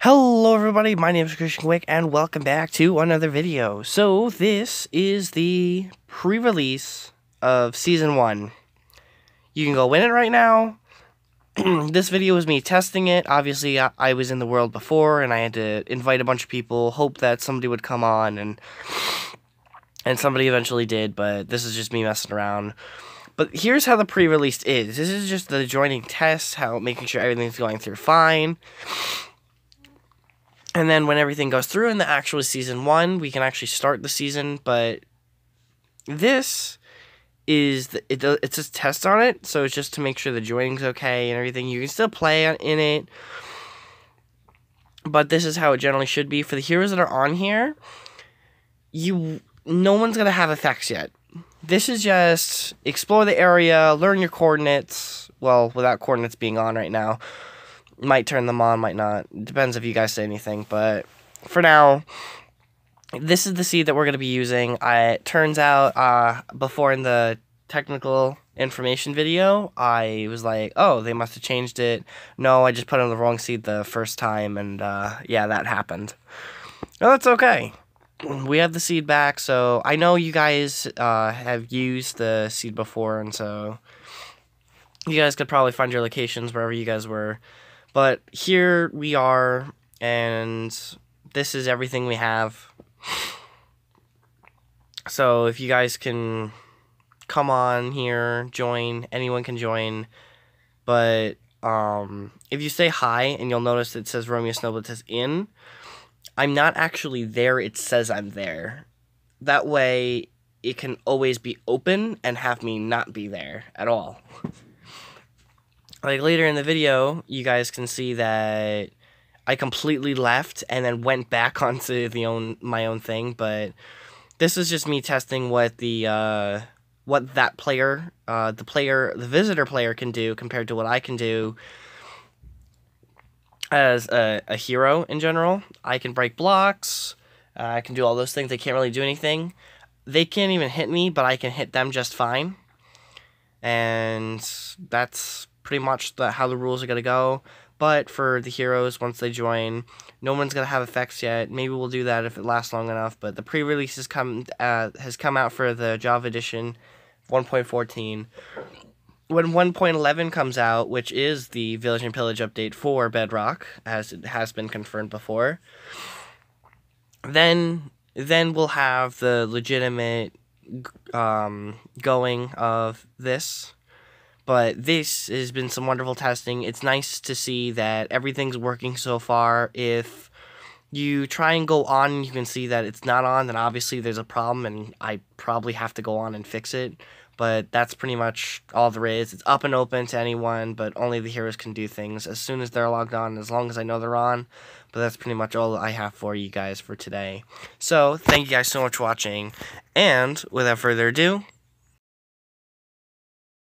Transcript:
Hello everybody, my name is Christian Quick and welcome back to another video. So this is the pre-release of Season 1. You can go win it right now. this video was me testing it. Obviously I, I was in the world before and I had to invite a bunch of people, hope that somebody would come on and and somebody eventually did, but this is just me messing around. But here's how the pre-release is. This is just the joining test, how making sure everything's going through fine. And then when everything goes through in the actual season one, we can actually start the season. But this is the, it, it's a test on it, so it's just to make sure the joining's okay and everything. You can still play in it, but this is how it generally should be for the heroes that are on here. You no one's gonna have effects yet. This is just explore the area, learn your coordinates. Well, without coordinates being on right now might turn them on, might not. Depends if you guys say anything. But for now, this is the seed that we're going to be using. I, it turns out, uh, before in the technical information video, I was like, oh, they must have changed it. No, I just put in the wrong seed the first time, and uh, yeah, that happened. No, that's okay. We have the seed back, so I know you guys uh, have used the seed before, and so you guys could probably find your locations wherever you guys were. But here we are, and this is everything we have. So if you guys can come on here, join, anyone can join. But um, if you say hi, and you'll notice it says Romeo Snowblitz says in, I'm not actually there, it says I'm there. That way, it can always be open and have me not be there at all like later in the video, you guys can see that I completely left and then went back onto the own my own thing. But this is just me testing what the uh, what that player, uh, the player, the visitor player can do compared to what I can do as a, a hero in general. I can break blocks. Uh, I can do all those things. They can't really do anything. They can't even hit me, but I can hit them just fine. And that's pretty much the, how the rules are to go. But for the heroes, once they join, no one's gonna have effects yet. Maybe we'll do that if it lasts long enough. But the pre-release has come uh, has come out for the Java edition, 1.14. When 1.11 comes out, which is the Village and Pillage update for Bedrock, as it has been confirmed before, then then we'll have the legitimate um, going of this but this has been some wonderful testing. It's nice to see that everything's working so far. If you try and go on you can see that it's not on, then obviously there's a problem and I probably have to go on and fix it. But that's pretty much all there is. It's up and open to anyone, but only the heroes can do things as soon as they're logged on, as long as I know they're on. But that's pretty much all I have for you guys for today. So, thank you guys so much for watching, and without further ado,